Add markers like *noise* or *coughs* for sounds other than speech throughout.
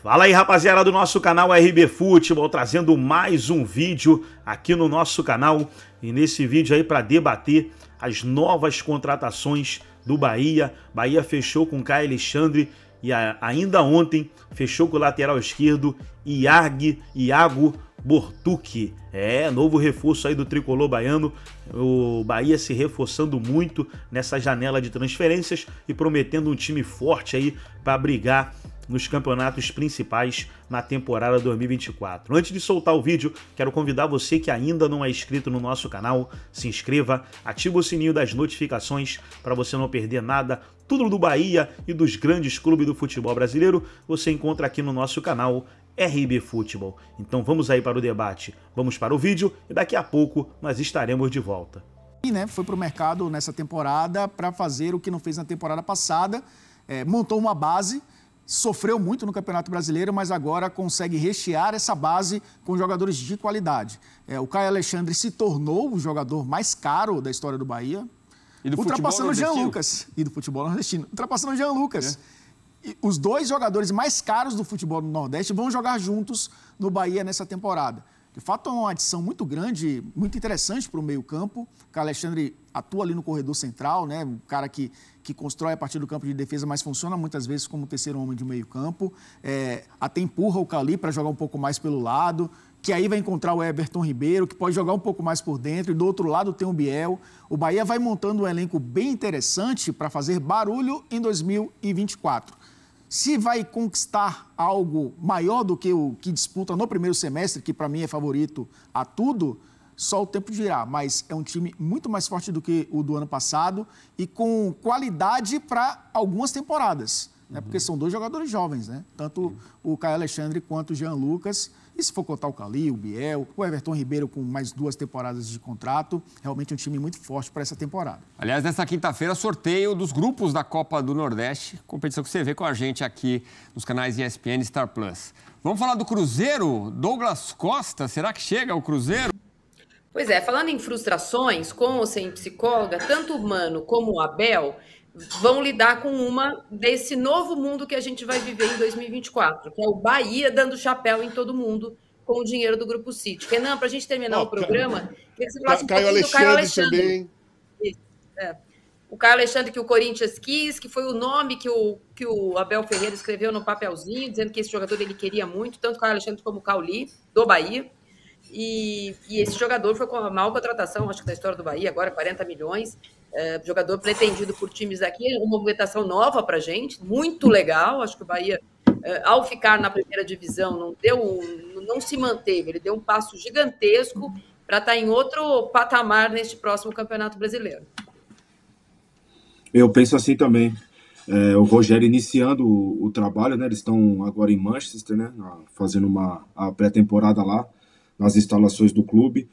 Fala aí, rapaziada do nosso canal RB Futebol, trazendo mais um vídeo aqui no nosso canal. E nesse vídeo aí para debater as novas contratações do Bahia. Bahia fechou com Caio Alexandre e ainda ontem fechou com o lateral esquerdo Iag, Iago Bortuque. É, novo reforço aí do tricolor baiano. O Bahia se reforçando muito nessa janela de transferências e prometendo um time forte aí para brigar nos campeonatos principais na temporada 2024. Antes de soltar o vídeo, quero convidar você que ainda não é inscrito no nosso canal, se inscreva, ative o sininho das notificações para você não perder nada. Tudo do Bahia e dos grandes clubes do futebol brasileiro você encontra aqui no nosso canal RB Futebol. Então vamos aí para o debate, vamos para o vídeo e daqui a pouco nós estaremos de volta. E, né, foi para o mercado nessa temporada para fazer o que não fez na temporada passada, é, montou uma base sofreu muito no Campeonato Brasileiro, mas agora consegue rechear essa base com jogadores de qualidade. É, o Caio Alexandre se tornou o jogador mais caro da história do Bahia, e do ultrapassando o Jean Lucas. E do futebol nordestino. Ultrapassando o Jean Lucas. É. os dois jogadores mais caros do futebol no Nordeste vão jogar juntos no Bahia nessa temporada. De fato, é uma adição muito grande, muito interessante para o meio-campo. O Alexandre atua ali no corredor central, né? Um cara que, que constrói a partir do campo de defesa, mas funciona muitas vezes como terceiro homem de meio-campo. É, até empurra o Cali para jogar um pouco mais pelo lado, que aí vai encontrar o Everton Ribeiro, que pode jogar um pouco mais por dentro, e do outro lado tem o Biel. O Bahia vai montando um elenco bem interessante para fazer barulho em 2024. Se vai conquistar algo maior do que o que disputa no primeiro semestre, que para mim é favorito a tudo, só o tempo dirá. Mas é um time muito mais forte do que o do ano passado e com qualidade para algumas temporadas. Né? Porque são dois jogadores jovens, né? Tanto o Caio Alexandre quanto o Jean Lucas. E se for contar o Cali, o Biel, o Everton Ribeiro com mais duas temporadas de contrato, realmente um time muito forte para essa temporada. Aliás, nesta quinta-feira, sorteio dos grupos da Copa do Nordeste, competição que você vê com a gente aqui nos canais ESPN e Star Plus. Vamos falar do Cruzeiro? Douglas Costa, será que chega o Cruzeiro? Pois é, falando em frustrações, com ou sem psicóloga, tanto o Mano como o Abel vão lidar com uma desse novo mundo que a gente vai viver em 2024, que é o Bahia dando chapéu em todo mundo com o dinheiro do Grupo City. Renan, para a gente terminar oh, o programa, queria que você falasse um Caio Alexandre, Caio Alexandre também. É. O Caio Alexandre que o Corinthians quis, que foi o nome que o, que o Abel Ferreira escreveu no papelzinho, dizendo que esse jogador ele queria muito, tanto o Caio Alexandre como o Cauli, do Bahia. E, e, esse jogador foi com a maior contratação, acho que da história do Bahia, agora 40 milhões. É, jogador pretendido por times aqui, uma movimentação nova para a gente, muito legal. Acho que o Bahia, é, ao ficar na primeira divisão, não deu, não se manteve, ele deu um passo gigantesco para estar tá em outro patamar neste próximo Campeonato Brasileiro. Eu penso assim também. É, o Rogério iniciando o, o, trabalho, né? Eles estão agora em Manchester, né? Fazendo uma pré-temporada lá nas instalações do clube.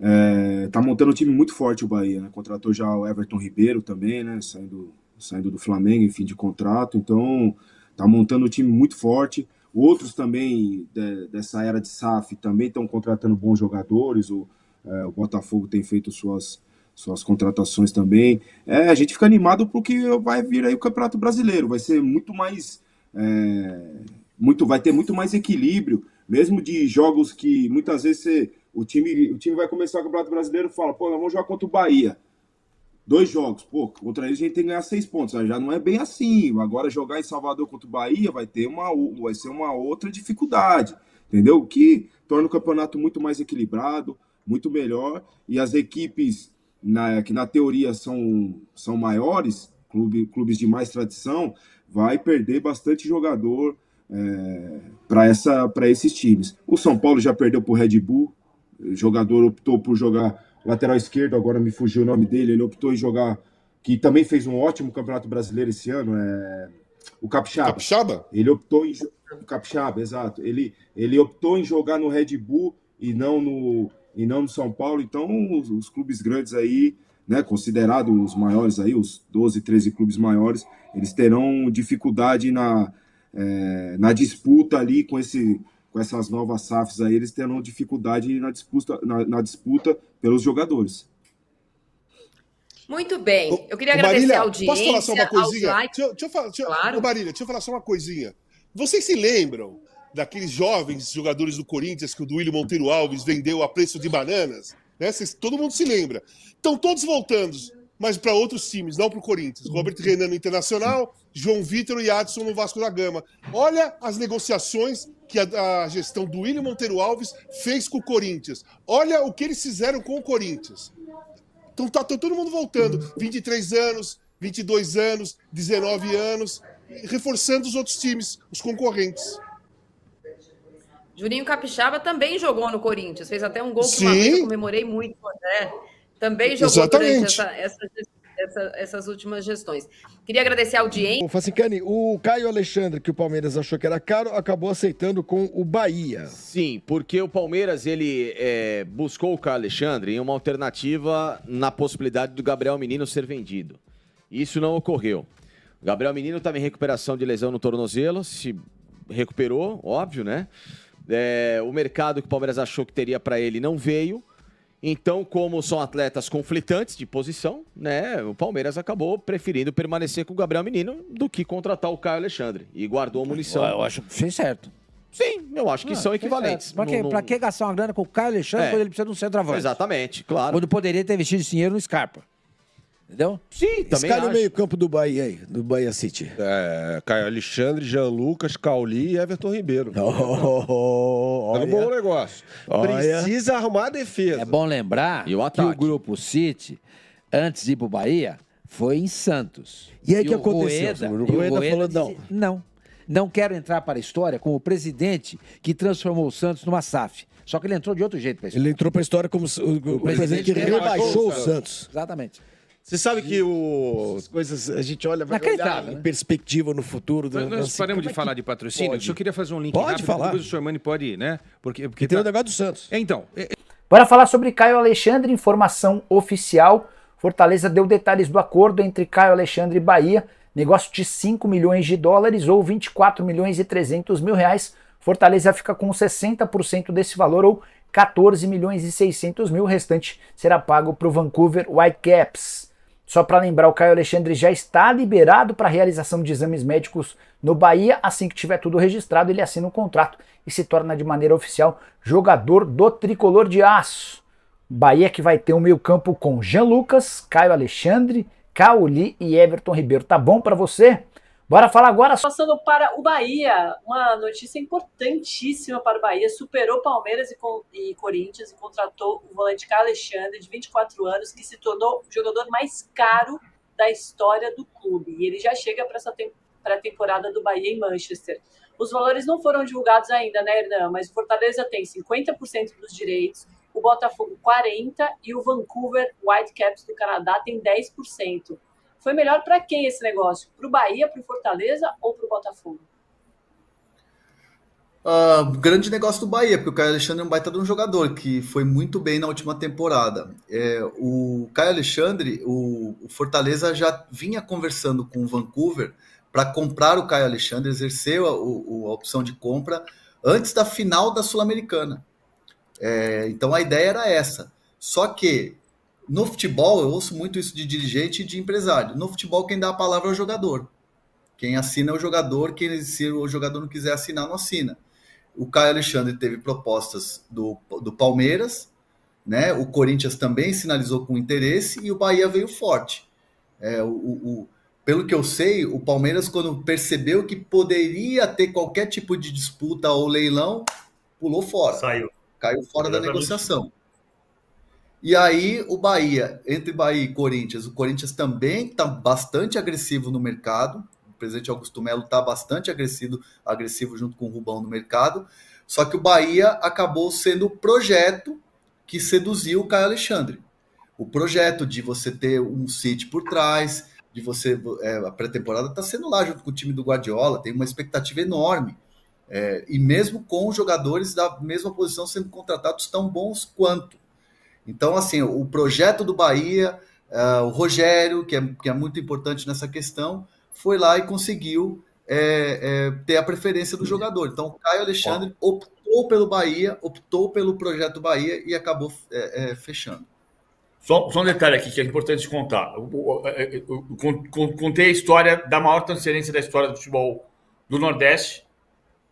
É, tá montando um time muito forte o Bahia, né? Contratou já o Everton Ribeiro também, né? Saindo, saindo do Flamengo em fim de contrato. Então, tá montando um time muito forte. Outros também de, dessa era de SAF também estão contratando bons jogadores. O, é, o Botafogo tem feito suas, suas contratações também. É, a gente fica animado porque vai vir aí o Campeonato Brasileiro. Vai ser muito mais. É, muito, vai ter muito mais equilíbrio mesmo de jogos que muitas vezes você, o, time, o time vai começar o Campeonato Brasileiro fala, pô, nós vamos jogar contra o Bahia. Dois jogos, pô, contra eles a gente tem que ganhar seis pontos. Já não é bem assim. Agora jogar em Salvador contra o Bahia vai ter uma, vai ser uma outra dificuldade, entendeu? Que torna o campeonato muito mais equilibrado, muito melhor. E as equipes na, que na teoria são, são maiores, clube, clubes de mais tradição, vai perder bastante jogador é, para esses times. O São Paulo já perdeu para o Red Bull, o jogador optou por jogar lateral esquerdo, agora me fugiu o nome dele, ele optou em jogar, que também fez um ótimo campeonato brasileiro esse ano, é o Capixaba. Capixaba? Ele optou em o Capixaba, exato. Ele, ele optou em jogar no Red Bull e não no, e não no São Paulo, então os, os clubes grandes aí, né, considerados os maiores aí, os 12, 13 clubes maiores, eles terão dificuldade na, é, na disputa ali com, esse, com essas novas SAFs aí, eles terão dificuldade na disputa, na, na disputa pelos jogadores. Muito bem. Eu queria agradecer Marília, a audiência. Posso falar só uma coisinha? Deixa, deixa, eu falar, deixa, claro. Marília, deixa eu falar só uma coisinha. Vocês se lembram daqueles jovens jogadores do Corinthians que o Duílio Monteiro Alves vendeu a preço de bananas? Né? Todo mundo se lembra. Estão todos voltando, mas para outros times, não para o Corinthians. Robert Renan no Internacional, João Vitor e Adson no Vasco da Gama. Olha as negociações que a, a gestão do William Monteiro Alves fez com o Corinthians. Olha o que eles fizeram com o Corinthians. Então tá, tá todo mundo voltando. 23 anos, 22 anos, 19 anos, reforçando os outros times, os concorrentes. Juninho Capixaba também jogou no Corinthians, fez até um gol que Sim. uma vez eu comemorei muito, né? Também jogou Exatamente. durante essa, essa, essa, essas últimas gestões. Queria agradecer a audiência. O Facicani, o Caio Alexandre, que o Palmeiras achou que era caro, acabou aceitando com o Bahia. Sim, porque o Palmeiras ele é, buscou o Caio Alexandre em uma alternativa na possibilidade do Gabriel Menino ser vendido. Isso não ocorreu. O Gabriel Menino estava em recuperação de lesão no tornozelo, se recuperou, óbvio, né? É, o mercado que o Palmeiras achou que teria para ele não veio. Então, como são atletas conflitantes de posição, né, o Palmeiras acabou preferindo permanecer com o Gabriel Menino do que contratar o Caio Alexandre e guardou a munição. Eu acho que fez certo. Sim, eu acho que ah, são equivalentes. Pra, que, no, pra que gastar uma grana com o Caio Alexandre é. quando ele precisa de um centroavante? Exatamente, claro. Quando poderia ter investido esse dinheiro no Scarpa. Entendeu? Sim, também Escalhe o meio-campo do Bahia aí, do Bahia City. É, Caio Alexandre, Jean Lucas, Cauli e Everton Ribeiro. Oh, é um bom negócio. Olha. Precisa arrumar a defesa. É bom lembrar o que o grupo City, antes de ir pro Bahia, foi em Santos. E aí o que aconteceu? o Rueda falou não. Não. Não quero entrar para a história como o presidente que transformou o Santos numa SAF. Só que ele entrou de outro jeito para Ele entrou para a história como o, o, o presidente que rebaixou o Santos. Exatamente. Você sabe que o, as coisas a gente olha vai olhar né? em perspectiva no futuro. Nós, nós paramos de é falar de patrocínio. Pode? Eu só queria fazer um link pode rápido. Falar. Depois o Sormani pode, né? Porque, porque tem tá... o negócio do Santos. É, então. É... Bora falar sobre Caio Alexandre, informação oficial. Fortaleza deu detalhes do acordo entre Caio Alexandre e Bahia. Negócio de 5 milhões de dólares ou 24 milhões e 300 mil reais. Fortaleza fica com 60% desse valor ou 14 milhões e 600 mil. O restante será pago para o Vancouver Whitecaps. Só para lembrar, o Caio Alexandre já está liberado para realização de exames médicos no Bahia. Assim que tiver tudo registrado, ele assina um contrato e se torna de maneira oficial jogador do tricolor de aço. Bahia que vai ter um meio-campo com Jean Lucas, Caio Alexandre, Cauli e Everton Ribeiro. Tá bom para você? Bora falar agora. Passando para o Bahia, uma notícia importantíssima para o Bahia. Superou Palmeiras e, e Corinthians e contratou o volante Alexandre, de 24 anos, que se tornou o jogador mais caro da história do clube. E ele já chega para essa pré-temporada do Bahia em Manchester. Os valores não foram divulgados ainda, né, Hernan? Mas o Fortaleza tem 50% dos direitos, o Botafogo 40% e o Vancouver Whitecaps do Canadá tem 10%. Foi melhor para quem esse negócio? Para o Bahia, para o Fortaleza ou para o Botafogo? Uh, grande negócio do Bahia, porque o Caio Alexandre é um baita de um jogador que foi muito bem na última temporada. É, o Caio Alexandre, o, o, Fortaleza já vinha conversando com o Vancouver para comprar o Caio Alexandre, exerceu a, a, opção de compra antes da final da Sul-Americana. É, então a ideia era essa. Só que no futebol, eu ouço muito isso de dirigente e de empresário. No futebol, quem dá a palavra é o jogador. Quem assina é o jogador, quem, se o jogador não quiser assinar, não assina. O Caio Alexandre teve propostas do, do Palmeiras, né? O Corinthians também sinalizou com interesse e o Bahia veio forte. É, o, o, pelo que eu sei, o Palmeiras, quando percebeu que poderia ter qualquer tipo de disputa ou leilão, pulou fora. Saiu. Caiu fora Exatamente. da negociação. E aí o Bahia, entre Bahia e Corinthians, o Corinthians também está bastante agressivo no mercado. O presidente Augusto Melo está bastante agressivo, agressivo junto com o Rubão no mercado. Só que o Bahia acabou sendo o projeto que seduziu o Caio Alexandre. O projeto de você ter um City por trás, de você. É, a pré-temporada está sendo lá junto com o time do Guardiola, tem uma expectativa enorme. É, e mesmo com jogadores da mesma posição sendo contratados tão bons quanto. Então, assim, o projeto do Bahia, uh, o Rogério, que é, que é muito importante nessa questão, foi lá e conseguiu é, é, ter a preferência do jogador. Então, o Caio Alexandre optou pelo Bahia, optou pelo projeto Bahia e acabou é, é, fechando. Só, só, um detalhe aqui que é importante contar. Eu, eu, eu, eu, contei a história da maior transferência da história do futebol do Nordeste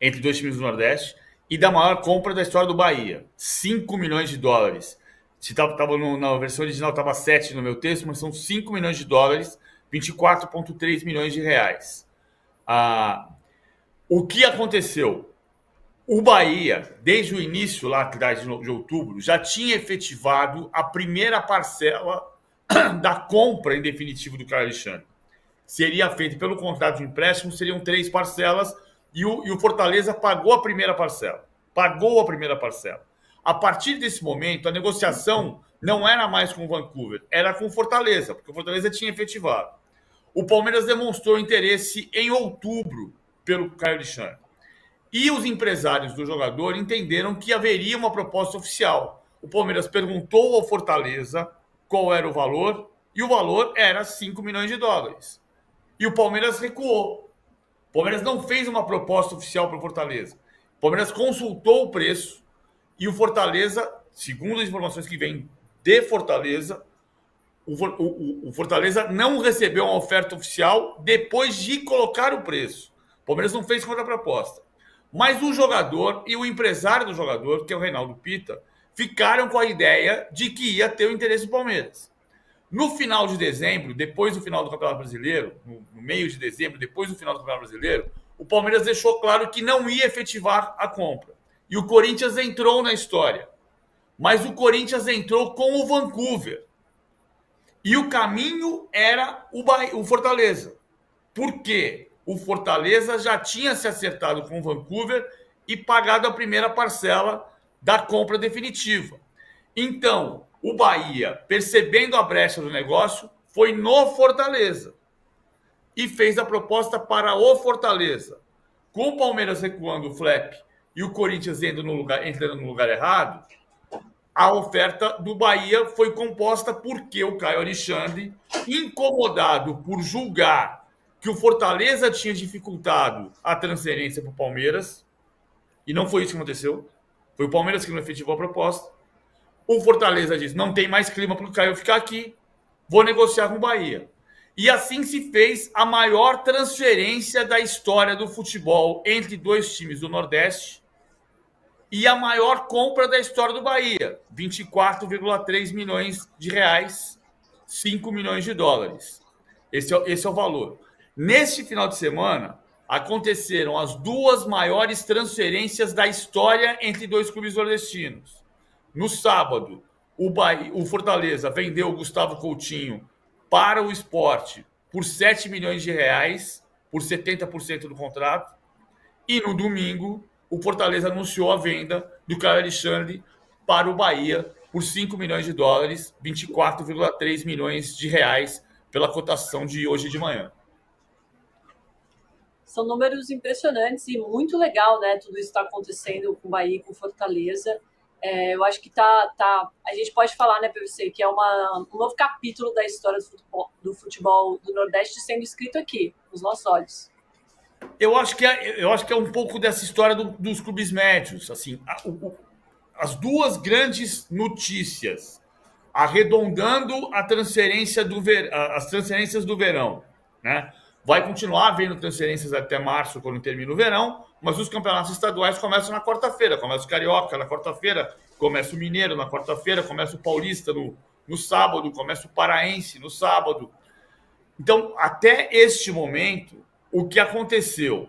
entre dois times do Nordeste e da maior compra da história do Bahia, 5 milhões de dólares. Se tava, tava no, na versão original estava 7 no meu texto, mas são 5 milhões de dólares, 24,3 milhões de reais. Ah, o que aconteceu? O Bahia, desde o início lá atrás de, outubro, já tinha efetivado a primeira parcela *coughs* da compra em definitivo do Caio Alexandre. Seria feito pelo contrato de empréstimo, seriam três parcelas e o, e o Fortaleza pagou a primeira parcela. Pagou a primeira parcela. A partir desse momento, a negociação não era mais com Vancouver, era com Fortaleza, porque o Fortaleza tinha efetivado. O Palmeiras demonstrou interesse em outubro pelo Caio Alexandre. E os empresários do jogador entenderam que haveria uma proposta oficial. O Palmeiras perguntou ao Fortaleza qual era o valor, e o valor era 5 milhões de dólares. E o Palmeiras recuou. O Palmeiras não fez uma proposta oficial para o Fortaleza. O Palmeiras consultou o preço e o Fortaleza, segundo as informações que vêm de Fortaleza, o, o, o Fortaleza não recebeu uma oferta oficial depois de colocar o preço. O Palmeiras não fez contraproposta. Mas o jogador e o empresário do jogador, que é o Reinaldo Pita, ficaram com a ideia de que ia ter o interesse do Palmeiras. No final de dezembro, depois do final do Campeonato Brasileiro, no, no, meio de dezembro, depois do final do Campeonato Brasileiro, o Palmeiras deixou claro que não ia efetivar a compra. E o Corinthians entrou na história. Mas o Corinthians entrou com o Vancouver. E o caminho era o, o Fortaleza. Por quê? O Fortaleza já tinha se acertado com o Vancouver e pagado a primeira parcela da compra definitiva. Então, o Bahia, percebendo a brecha do negócio, foi no Fortaleza e fez a proposta para o Fortaleza. Com o Palmeiras recuando o flap e o Corinthians entrando no lugar, entrando no lugar errado, a oferta do Bahia foi composta porque o Caio Alexandre, incomodado por julgar que o Fortaleza tinha dificultado a transferência para o Palmeiras, e não foi isso que aconteceu. Foi o Palmeiras que não efetivou a proposta. O Fortaleza diz: não tem mais clima para o Caio ficar aqui, vou negociar com o Bahia. E assim se fez a maior transferência da história do futebol entre dois times do Nordeste e a maior compra da história do Bahia: 24,3 milhões de reais, 5 milhões de dólares. Esse é, esse é o valor. Neste final de semana, aconteceram as duas maiores transferências da história entre dois clubes nordestinos. No sábado, o, Bahia, o Fortaleza vendeu o Gustavo Coutinho para o esporte por 7 milhões de reais, por 70% do contrato. E no domingo, o Fortaleza anunciou a venda do Caio Alexandre para o Bahia por 5 milhões de dólares, 24,3 milhões de reais pela cotação de hoje de manhã são números impressionantes e muito legal, né? Tudo isso está acontecendo com o Bahia, com Fortaleza. É, eu acho que tá, tá. A gente pode falar, né, PVC, que é uma, um novo capítulo da história do futebol, do futebol do Nordeste sendo escrito aqui, nos nossos olhos. Eu acho que é, eu acho que é um pouco dessa história do, dos clubes médios. Assim, a, o, as duas grandes notícias arredondando a transferência do ver, as transferências do verão, né? Vai continuar havendo transferências até março, quando termina o verão, mas os campeonatos estaduais começam na quarta-feira. Começa o Carioca na quarta-feira, começa o Mineiro na quarta-feira, começa o Paulista no, no sábado, começa o Paraense no sábado. Então, até este momento, o que aconteceu?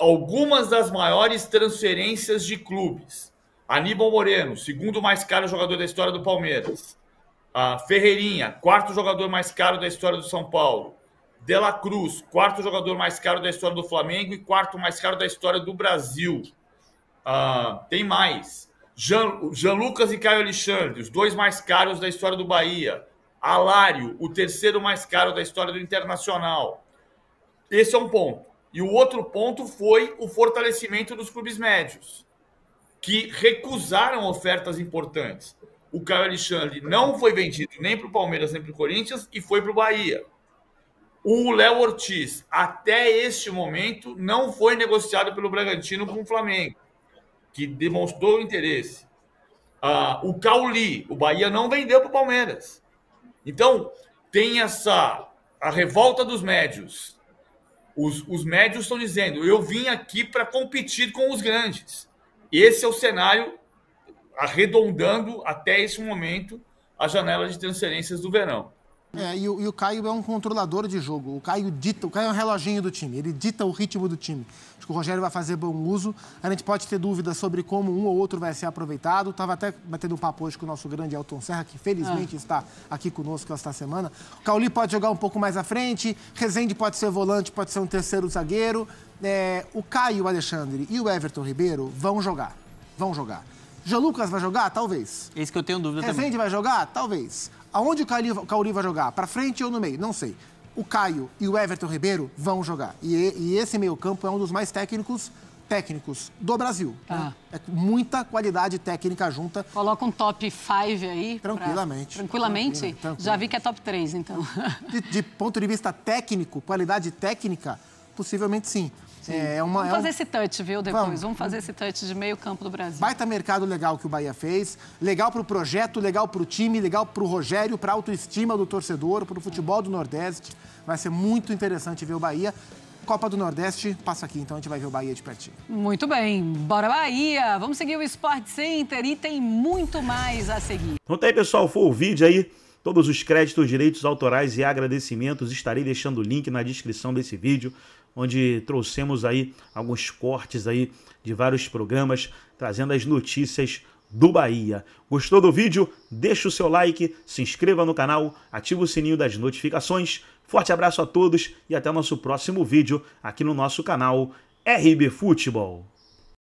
Algumas das maiores transferências de clubes. Aníbal Moreno, segundo mais caro jogador da história do Palmeiras. A Ferreirinha, quarto jogador mais caro da história do São Paulo. De La Cruz, quarto jogador mais caro da história do Flamengo e quarto mais caro da história do Brasil. Uh, tem mais. Jean, Jean Lucas e Caio Alexandre, os dois mais caros da história do Bahia. Alário, o terceiro mais caro da história do Internacional. Esse é um ponto. E o outro ponto foi o fortalecimento dos clubes médios, que recusaram ofertas importantes. O Caio Alexandre não foi vendido nem para o Palmeiras nem para o Corinthians e foi para o Bahia. O Léo Ortiz, até este momento, não foi negociado pelo Bragantino com o Flamengo, que demonstrou interesse. Ah, o Cauli, o Bahia não vendeu para o Palmeiras. Então, tem essa a revolta dos médios. Os, os médios estão dizendo: eu vim aqui para competir com os grandes. Esse é o cenário arredondando até esse momento a janela de transferências do verão. É, e, o, e o Caio é um controlador de jogo. O Caio dita, o Caio é um reloginho do time, ele dita o ritmo do time. Acho que o Rogério vai fazer bom uso. A gente pode ter dúvidas sobre como um ou outro vai ser aproveitado. Estava até batendo um papo hoje com o nosso grande Elton Serra, que felizmente ah. está aqui conosco esta semana. O Cauli pode jogar um pouco mais à frente, Rezende pode ser volante, pode ser um terceiro zagueiro. É, o Caio Alexandre e o Everton Ribeiro vão jogar. Vão jogar. Jean Lucas vai jogar? Talvez. Esse que eu tenho dúvida Rezende também. vai jogar? Talvez. Aonde o Cauli vai jogar? Para frente ou no meio? Não sei. O Caio e o Everton Ribeiro vão jogar. E, e esse meio-campo é um dos mais técnicos técnicos do Brasil. Ah. Né? É muita qualidade técnica junta. Coloca um top 5 aí. Tranquilamente. Pra... Tranquilamente? Tranquilamente. Já vi que é top 3, então. De, de ponto de vista técnico, qualidade técnica, possivelmente sim. É uma, Vamos é fazer um... esse touch, viu, depois. Vamos. Vamos fazer esse touch de meio campo do Brasil. Baita mercado legal que o Bahia fez. Legal para o projeto, legal para o time, legal para o Rogério, para a autoestima do torcedor, para o futebol do Nordeste. Vai ser muito interessante ver o Bahia. Copa do Nordeste, passa aqui, então a gente vai ver o Bahia de pertinho. Muito bem, bora Bahia! Vamos seguir o Sport Center e tem muito mais a seguir. Então tá aí, pessoal, foi o vídeo aí. Todos os créditos, direitos autorais e agradecimentos estarei deixando o link na descrição desse vídeo onde trouxemos aí alguns cortes aí de vários programas trazendo as notícias do Bahia. Gostou do vídeo? Deixa o seu like, se inscreva no canal, ative o sininho das notificações. Forte abraço a todos e até o nosso próximo vídeo aqui no nosso canal RB Futebol.